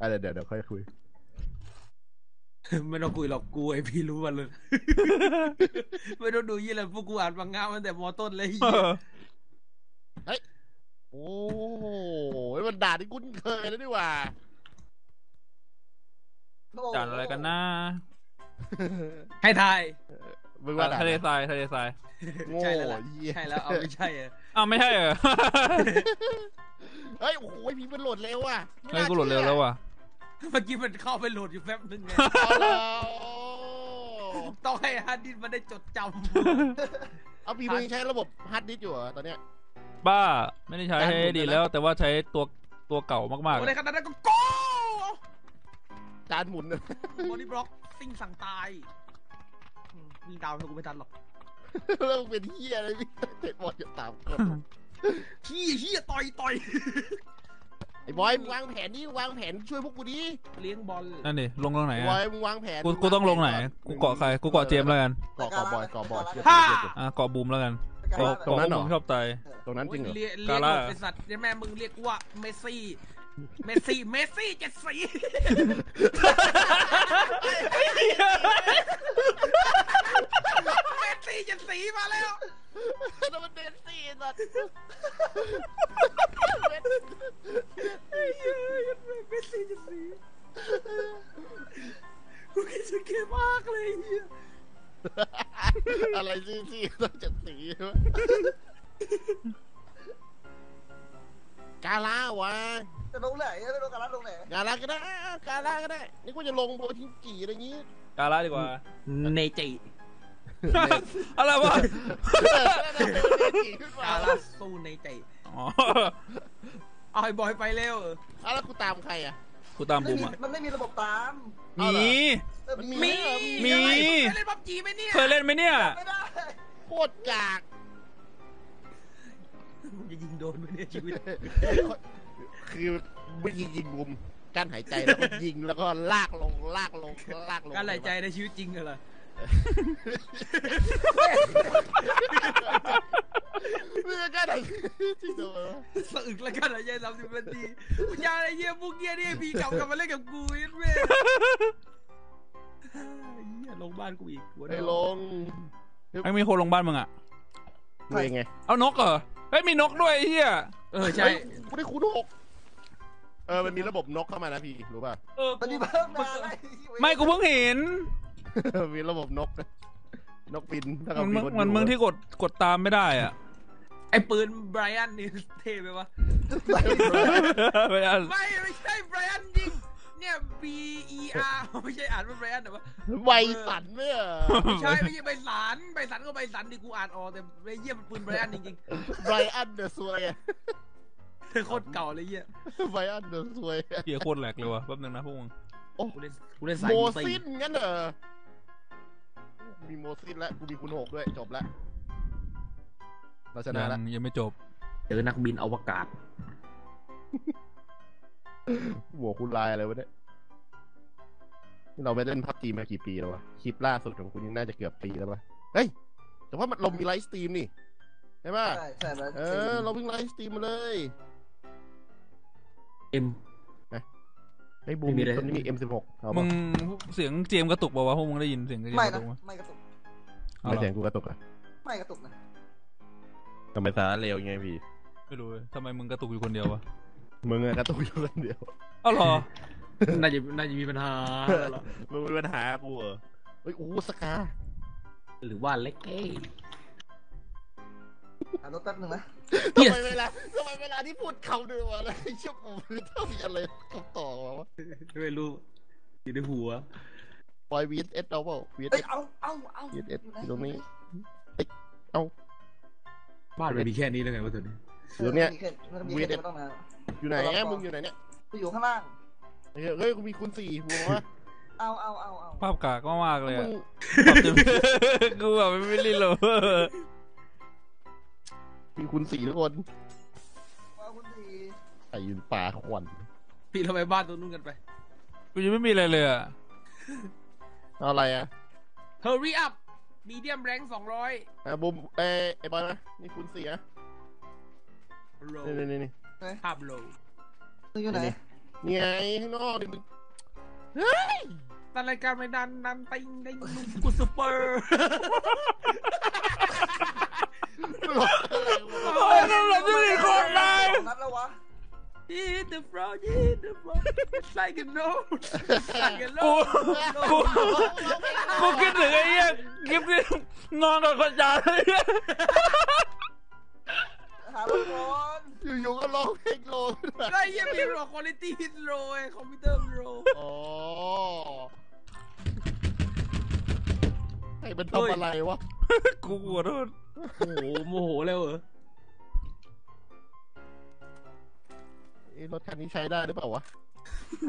อะเดี๋ยวเดี๋ยวเดี๋ยวค่อยคุย ไม่ต้องคุยหรอกกูไอพี่รู้มันเลย ไม่ต้องดูยี่อะไรพวกกูอ่านมังงะมาตั้งแต่มอต้นเลยไอ้เอเหี้ยอโอ้ยมันด่าที่คุ้นเคยแล้วนี่หว่าจานอะไรกันนะให้ทายมึงว่าด่าทะเลทรายทะเลทรายโง่ใช่แล้วล่ะเหี้ยใช่แล้วเอาไม่ใช่อะอ้าวไม่ใช่เหรอเฮ้ยโอ้โหพี่มันโหลดเร็วอะไม่เฮ้ยน่ากูโหลดเร็วแล้วว่ะ เมื่อกี้มันเข้าไปโหลดอยู่แป๊บนึงไงเชื่อเอาแล้วต้องให้ฮาร์ดดิสก์มันได้จดจเอาพี่มึงยังใช้ระบบฮาร์ดดิสก์อยู่เหรอตอนเนี้ย บ้า ไม่ได้ใช้ให้ดีแล้ว แต่ว่าใช้ตัวตัวเก่ามากำๆโอ้ในอะขณะนั้นก็โก้จานหมุนบอดี้บล็อกซิ่งสั่งตายอืมวิ่งตามกูไม่ทันหรอกแล้วมึงเป็นเฮียอะไรพี่เจ็ดบอลจะตามกดเฮียเฮียต่อยต่อย ไอ้บอยมึงวางแผนนี่วางแผนช่วยพวกกูดิเลี้ยงบอลนั่นดิลงตรงไหนบออะยมึงวางแผนกูกูต้องลงไหนกูเกาะใครกูเกาะเจมส์แล้วกันเกาะเกาะบอยเกาะบอยเชื่อฮ่าเชื่อเชื่ออะเกาะบูมแล้วกันตรงเกาะตรงนั้นเหรอ บูมชอบตาย ตรงนั้นจริงเหรอเลี้ยเลี้ยงกาล่าหมดเป็นสัตว์เนี่ยแม่มึงเรียกว่าเมสซี่ เมสซี่ เมสซี่เจ็ดสี เมสซี่เจ็ดสีมาแล้วแล้วมันเป็นสี่สัตว์เมสซี่เจ็ดสีกูคิดจะเกมมากเลยเฮียอะไรสี่สี่ต้องเจ็ดสีใช่ไหมกาล่าวะจะลงไหนจะลงกันแล้วลงไหนกาล่าก็ได้อะกาล่าก็ได้นี่กูจะลงโบทิงกีอะไรอย่างงี้ กาล่าดีกว่า เนจิ อะไรวะกาล่าสู้เนใจอ๋อเอาไอ้บอยไปเร็วเอาแล้วกูตามใครอะกูตามบูมมีอะมันไม่มีระบบตามมี มี มีเคยเล่นพับจีไหมเนี่ย เคยเล่นไหมเนี่ย ไม่ได้ โคตรกากจะยิงโดนไหมเนี่ยชีวิต คือไม่ยิงยิงบุมกั้นหายใจแล้วก็ยิงแล้วก็ลากลงลากลงลากลงการหายใจในชีวิตจริงเหรอ มื่อกั้นหายใจจริงเหรอสะอึกแล้วกันหายใจสามสิบนาทีกูอยาอะไรเยี่ยพวกเยี่ยนี่พี่กลับกลับมาเล่นกับกูยันแม่เยี่ยลงบ้านกูอีกหัวไอ้ลงไอ้มีคนลงบ้านมึงอะดูเองไงเอานกเหรอเฮ้ยมีนกด้วยไอ้เหี้ยเออใช่กูได้คูณหกเออมันมีระบบนกเข้ามานะพี่รู้ป่ะเออตอนนี้เพิ่มมาไม่กูเพิ่งเห็น มีระบบนกนะนกบินถ้ามัเรานมีมึงคนมันมึงที่กดกดตามไม่ได้อะ ไอ้ปืนไบรอันนี่เท่ไปวะไม่ได้ไม่ไม่ใช่ไบรอันจริงเนี่ย B E R ไม่ใช่อ่านว่าไบรอันแต่ว่าไวสันเนี่ยไม่ใช่ไม่ใช่ใบสันใบสันก็ใบสันดิกูอ่านออกแต่ไอ้เยี่ยมันปืนไบรอันจริงไบรอันเดอะซวยอะๆเธอโคตรเก่าเลยเยี่ยไบรอันเดอะซวยเหี้ยโคตรแหลกเลยว่ะแป๊บนึงนะพวกมึงกูเล่นกูเล่นสายโมยิงซิตีนงั้นเหรอ มีโมซินแล้วกูมีคูณหกด้วยจบแล้วเราชนะยัแล้วงยังไม่จบ เจอนักบินอวกาศ หัวคุณลายอะไรวะเนี่ยนี่เราไม่เล่น PUBG มากี่ปีแล้ววะคลิปล่าสุดของคุณยังน่าจะเกือบปีแล้วปะเฮ้ย แต่ว่ามันเรามี live stream นี่ใช่ปะใช่ใช่แล้วเออ เราเพิ่ง live stream มาเลยเอ็ม ไอ้บูมไม่มีอะไรตอนนี้มี M16 เอามึปะงเสียงเจมส์กระตุกเปล่าวะพวกมึงได้ยินเสียงเจมส์ไม่กระนะตุกไหมไม่กระตุกเอาไม่เหรอเสียงกูกระตุกอะไม่กระตุกนะทำไมสาระเร็วไงพี่ ไม่รู้เลยทำไมมึงกระตุกอยู่คนเดียววะมึงอะกระตุกอยู่คนเดียวเอาเหรอน่าจะน่าจะมีปัญหาแล้วล่ะมึงมีปัญหากูเหรอเฮ้ยโอ้สกาหรือว่าเล็กเก้ อะรถแป๊บนึงนะทำไมเวลาทำไมเวลาที่พูดคำเดียวอะไรเชื่อผมต้องมีอะไรคำต่อมาวะไม่รู้อยู่ในหัวปอยวีเอสเอาเปล่าวีเอเอ้ยสเอาเอาเอาวีเอสไหอยู่ตรงนี้บ้านมันมีแค่นี้แล้วไงวะตัวนี้อยู่ตรงเนี้ยมีแค่มันมีวีแค่เอสนี้ไม่ต้องนานอยู่ไหนอะมึงอยู่ไหนเนี่ยกูอยู่ข้างล่างเฮ้ยเฮ้ยกูมีคูณสี่หัววะเอาเอาเอาเอาภาพกากมากๆเลยมึอะงปรับจะกูแบบไม่รีโหลด มีคูณสี่ทุกคนเอาคุณดีไอ้ยืนป่าควันพี่ทำไมบ้านตัวนู้นกันไป กูยังไม่มีอะไรเลยอะเอาอะไรอะ Hurry up มีเดียมแรงสองร้อยอะบุมเอ้ยไอ้บอยนะนี่คูณสี่อะโลนี่นี่นี่นี่ภาพโลมึงอยู่ไหนนี่นี่ไงข้างนอกนี่มึงตอนรายการไม่ดันดันติงได้ลุงกูซูเปอร์ Hit the frog, hit the frog. It's like a note. Like a กู note. กูกูคิดถึงไอ้เหี้ยคลิปที่นอนกับคนจานเลยเนี่ยหาลูกบอลอยู่ๆก็ร้องเพลงโลขึ้นมาก็ยังมีโรคุณภาพฮิตโรไอ้คอมพิวเตอร์โรอ๋อให้มันทำอะไรวะ กูขอโทษโอ้โหโมโหเลยเหรอ เอ้รถคันนี้ใช้ได้หรือเปล่าวะ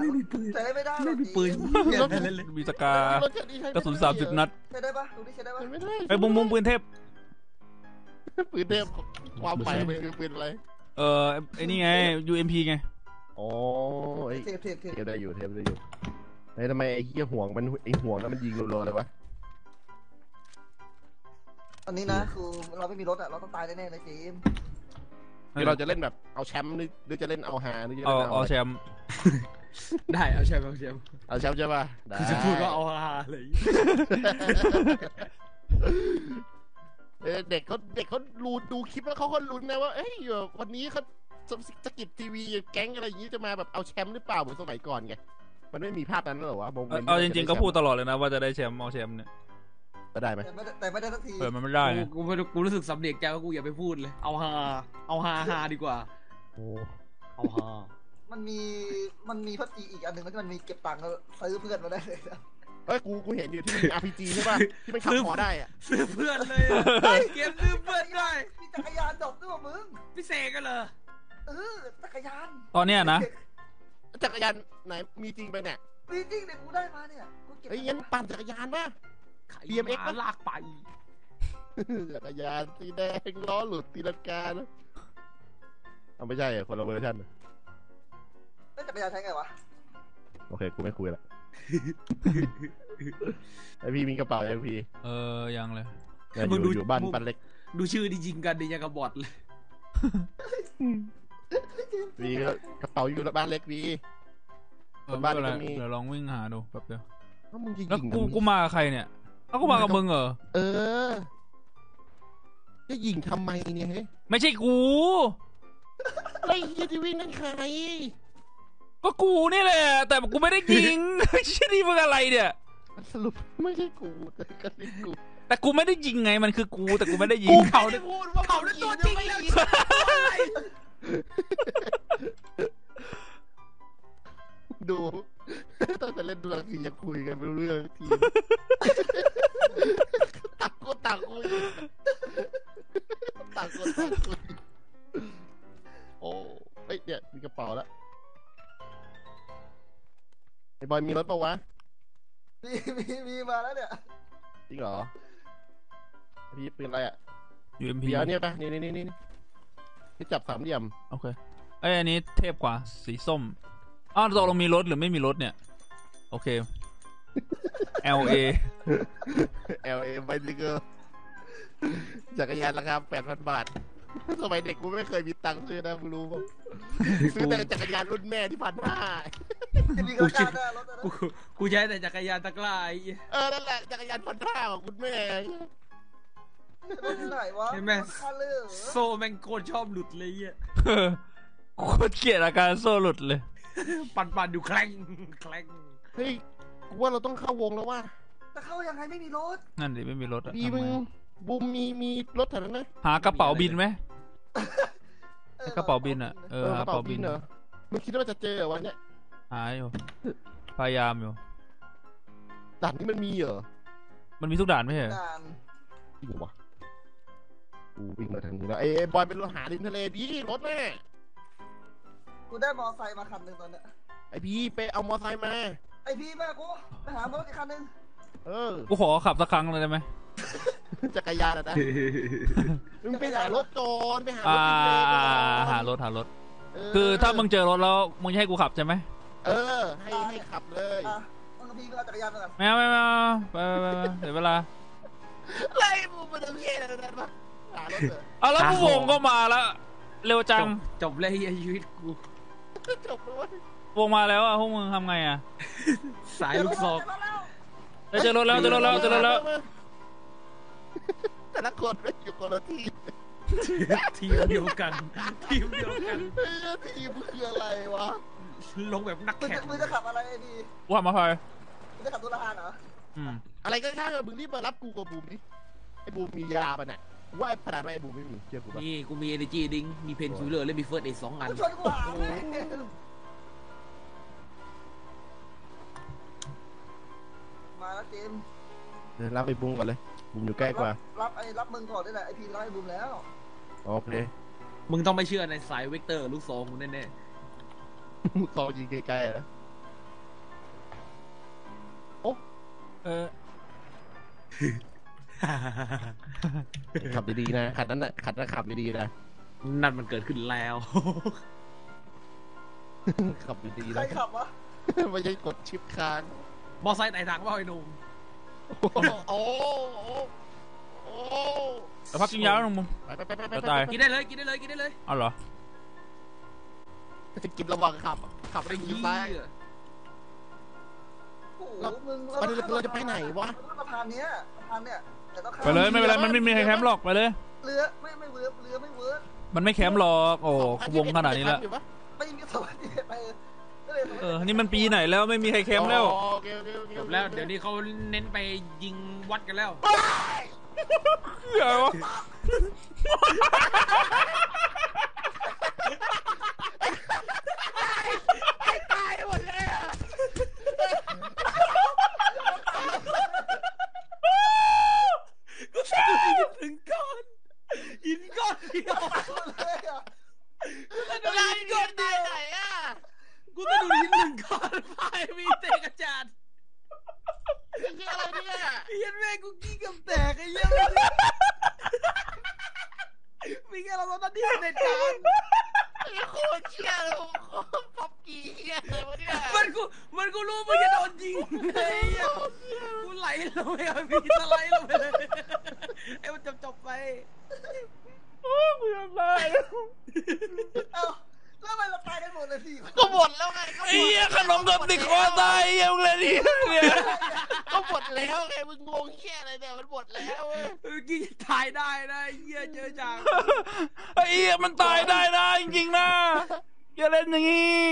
ไม่มีปืนใช้ไม่ได้หรไม่อกมีปืนจริงเหี้ยอะไรเลยมีสการถคันนี้ใช้ไม่กระสุนได้สามสิบนัดใช้ได้ปะดูดิใช้ได้ปะใช้ไม่ได้ไอ้บุ้มบุ้มปืนเทพ ปืนเทพความหมายมันคือปืนอะไรเออไอ้นี่ไง UMP ไง อ๋อไอ้เทปเทปเทปเทปได้อยู่เทปได้อยู่ไอ้ยทำไมไอ้เหี้ยห่วงมันไอ้ห่วงแล้วมันยิงรัวๆเลยวะอันนี้นะคือเราไม่มีรถอะเราต้องตายแน่ๆเลยเจมส์ คือเราจะเล่นแบบเอาแชมป์หรือหรือจะเล่นเอาฮาหรือจะเอาเล่นเอาเอาแชมป์ได้เอาแชมป์เอาแชมป์เอาแชมป์ใช่ป่ะได้คือจะพูดว่าเอาฮาเลยเออเด็กเขาเด็กเขารูดูคลิปแล้วเขาก็ลุ้นนะว่าเอ้ยวันนี้เขา Skip TV Gang อะไรอย่างนี้จะมาแบบเอาแชมป์หรือเปล่าเหมือนสมัยก่อนไงมันไม่มีภาพนั้นแล้วเหรอวะ moment เอาจริงๆจะก็ได้พูดตลอดเลยนะว่าจะได้แชมป์เอาแชมป์เนี่ย ก็ได้ไหมแต่ไม่ได้แต่ไม่ได้สักที เปิดมันไม่ได้ไงกูกูกูรู้สึกสำเนียกใจว่ากูอย่าไปพูดเลย เอาฮาเอาฮาฮาดีกว่า โอ้เอาฮามันมีมันมีพัจีอีกอันหนึ่งที่มันมีเก็บตังค์แล้วซื้อเพื่อนมาได้เลยนะเอ้ยกูกูเห็นอยู่ที่มันมี RPG ใช่ป่ะที่มันขับหอได้อะซื้อเพื่อนเลยอะเกมซื้อเพื่อนได้มีจักรยานดอกด้วยว่ะมึงพี่เสกกันเหรอเออจักรยานตอนเนี้ยนะ จักรยานไหนมีจริงไปเนี่ยมีจริงเนี่ยกูได้มาเนี่ยกูเก็บเฮ้ยงั้นปั่นจักรยานป่ะ BMX มาลากไป จักรยานสีแดงล้อหลุดตีลังกานะเอาไม่ใช่เหรอคนละเวอร์ชันแล้วจักรยานใช้ไงวะโอเคกูไม่คุยละไอพี่มีกระเป๋าไอพี่เออยังเลย เนี่ยอยู่อยู่บ้านบ้านเล็กดูชื่อดียิงกันดีอย่างกับบอทเลยพี่ก็กระเป๋าอยู่บ้านเล็กพี่เออบ้าไม่นเป็นไรก็มี เดี๋ยวลองวิ่งหาดูแป๊บเดียว แล้วมึงจะแล้วยิงกูทำไมกูมากับใครเนี่ย แล้วกูมากับมึงเหรอ เออ จะยิงทำไมเนี่ยเฮ้ยไม่ใช่กู ไอ้เฮียที่วิ่งนั่นใคร ก็กูนี่แหละ แต่กูไม่ได้ยิงชินี่มึงอะไรเนี่ย สรุปไม่ใช่กูแต่ก็ไม่กูแต่กูไม่ได้ยิงไง มันคือกูแต่กูไม่ได้ยิกูงเขาได้พูดว่าเขาได้ตัวจริงแล้วดูตั้งแต่เล่นดูหลังทียังคุยกันไม่รู้เรื่องที บอยมีรถปะวะ มีมีมีมาแล้วเนี่ยจริงเหรอ พี่ปืนอะไรอะ UMP เดี๋ยวเนี่ยปะนี่นี่นี่นี่ที่จับสามเหลี่ยม โอเค เอ้ยอันนี้เทพกว่าสีส้ม อ้าวตกลงมีรถหรือไม่มีรถเนี่ย โอเค LA L A ไบซิเคิลจักรยานราคาแปดพันบาท สมัยเด็กกูไม่เคยมีตังค์ซื้อนะมึงรู้ป่ะซื้อแต่จักรยานรุ่นแม่ที่พันห้าจะมีกระดาษหน้ารถนะกูกูใช้แต่จักรยานตะกร้าไอ้เหี้ยเออนั่นแหละจักรยานพันห้าของคุณแม่รถที่ไหนวะเห็นไหมรถคันเลยเหรอโซแม่งโคตรชอบหลุดเลยไอ้เหี้ยโคตรเกลียดอาการโซ่หลุดเลย ปันปันอยู่แคลงแคลงเฮ้ยกูว่าเราต้องเข้าวงแล้วว่าจะเข้ายังไงไม่มีรถ นั่นดิไม่มีรถอะดีทำมึไงง บูมมีมีรถแถวนั้นไหมหากระเป๋าบินไหมออกระเป๋าบินอะเอเอออหากระระเป๋าเป๋าบิบินนเหรอมึงคิดว่าจะเจอเหรอวันเนี้ยหาอยู่พยายามอยู่ด่านนี้มันมีเหรอมันมีทุกด่านไม่ใช่เหรอนานจริงเหรอวะกูวิ่งมาทางนี้แล้วเอ้ยบอยเป็นรถหาริมทะเลดีรถแม่กูได้มอไซค์มาคันหนึ่งตอนเนี้ยไอพี่ไปเอามอไซค์มาไอพี่แม่กูไปหามารถอีกคันหนึ่งเออกูขอขับสักครั้งเลยได้ไหม จักรยานอะนะมึงไปหารถโจรไปหารอ่าถริมทะเลก่อนหารถหารถเออคือถ้ามึงเจอรถแล้วมึงจะให้กูขับใช่ไหมเออ ให้ให้ขับเลยอะมึงกับพี่ก็เอาจักรยานมาก่อนไม่เอาไม่เอาไปไปไปไปเดี๋ยวเวลาไล่มึงมาทำเหี้ยอะไรนั่นปะหารถเหรอเอาแล้วผู้วงก็มาแล้วเร็วจังจบจบเลยไอ้เหี้ยชีวิตกู จบแล้วเว้ยวงมาแล้วอะพวกมึงทำไงอะสายลูกซองเฮ้ยเจอรถแล้วเจอรถแล้วเจอรถแล้ว แต่ละคนไม่อยู่คนละทีมทีมเดียวกัน ทีมเดียวกันเอ้ยทีมคืออะไรวะ ลงแบบนักมึงแข่จะงมึงจะขับอะไรไอ้ดีว่ามาพลอยมึงจะขับตุลาหานเหรออืมอะไรก็ช่างเถอะมึงรีบมารับกูกับบูมดิไอ้บูมมียาป่ะเนี่ยกูว่าไอ้ขนาดว่าไอ้บูมไม่มีเชื่อกูป่ะนี่กูมี energy ดิงมีเพนคิลเลอร์และมีเฟิร์สเอสองอันมึงชวนกูหาเลยมาแล้วเจมส์เดี๋ยวรับไอ้บูมก่อนเลย บูมอยู่ใกล้กว่า รับไอ้รับมึงก่อนได้แหละไอพีรับไอ้บูมแล้ว โอเคมึงต้องไม่เชื่อในสายเวกเตอร์ลูกซองกูแน่ซองยิงไกลๆนะเออๆ ขับดีๆนะขัดนั้นน่ะขัดนั้นขับดีๆนะ นั่นมันเกิดขึ้นแล้ว ขับดีๆใครนะขับวะ ไม่ใช่กดชิปค้างมอไซค์ไต่ทางว่าไอ้หนุ่ม โอ้โหโอ้โหโอ้โหแล้วพักกินยาแล้วมึงไปไปไปไปไปจะตายกินได้เลยกินได้เลยกินได้เลยเอาเหรอจะกินระวังขับ ขับไปยิงซ้ายโอ้โหเรามึงวันนี้เราจะไปไหนวะสะพานเนี้ยสะพานเนี้ยแต่ต้องข้ามไปเลยไม่เป็นไรมันไม่มีใครแคมป์หรอกไปเลยเรือไม่ไม่ work เรือไม่ work มันไม่แคมป์หรอกโอ้วงขนาดนี้แล้วไม่มีสวัสดีไปก็ เลยเออ นี่มันปีไหนแล้วไม่มีใครแคมป์แล้ว อ๋อโอเคโอเคโอเคจบแล้ว เดี๋ยวนี้เขาเน้นไปยิงวัดกันแล้วเหี้ยวะ ตายหมดเลยอะ กูสะดุดหินถึงก้อนหินก้อนเดียว เลยอะ สะดุดหินก้อนเดียว ไหนอะ กูสะดุดหินหนึ่งก้อนพาย มีเตะกระจาดคืออะไรเนี่ยเฮียแม่กูกี้กับแตกไอ้เหี้ยมีแค่เราตอนที่ในจานไอ้โคตรเชี่ยเลยป๊อปกี้เชี่ยเลยวะเนี่ยมันกูมันกูรู้มันจะโดนยิงไอ้เหี้ยกูไหลลงไปเอามีสไลด์ลงไปเลยไอ้มันจบจบๆไปโอ้กูจะตายเอ้าแล้ว ทำไมเราตายกันหมดเลยสี่คนก็หมดแล้วไงก็ไอ้เหี้ยขนมกับติดคอตายไอ้เหี้ยมึงเลยดิเนี่ยก็หมดแล้วไงมึงงงเชี่ยอะไรเนี่ยมันหมดแล้วเว้ยเมื่อกี้ตายได้นะไอ้เหี้ยเจอจังไอ้เหี้ยมันตายได้นะจริงๆนะอย่าเล่นอย่างงี้